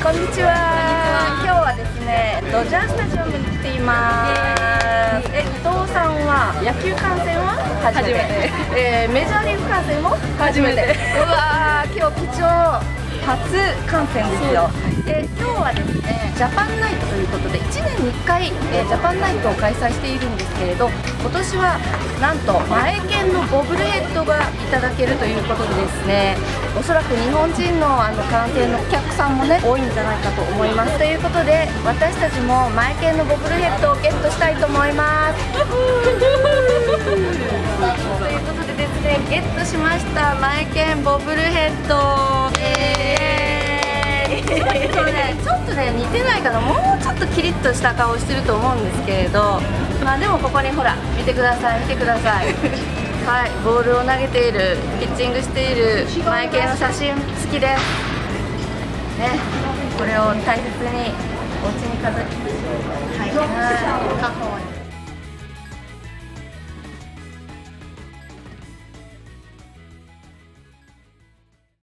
こんにちは。今日はですね、ドジャースタジアムに来ています。え、伊藤さんは野球観戦は？初めて。初えーメジャーリーグ観戦も？初めて。うわー、今日貴重。初観戦ですよ。で、今日はですね、ジャパンナイトということで、1回、えジャパンナイトを開催しているんですけれど、今年はなんと前剣のボブルヘッドがいただけるということでですね、おそらく日本人のあの観戦のお客さんもね多いんじゃないかと思います。ということで私たちも前剣のボブルヘッドをゲットしたいと思います。ということでですねゲットしました前剣ボブルヘッド。イエーイ。ちょっとね似てないかな。もうとキリッとした顔してると思うんですけれどまあでもここにほら見てください見てください はい、ボールを投げている、ピッチングしている前系の写真好きです。ね、これを大切にお家に飾り。はい、はい。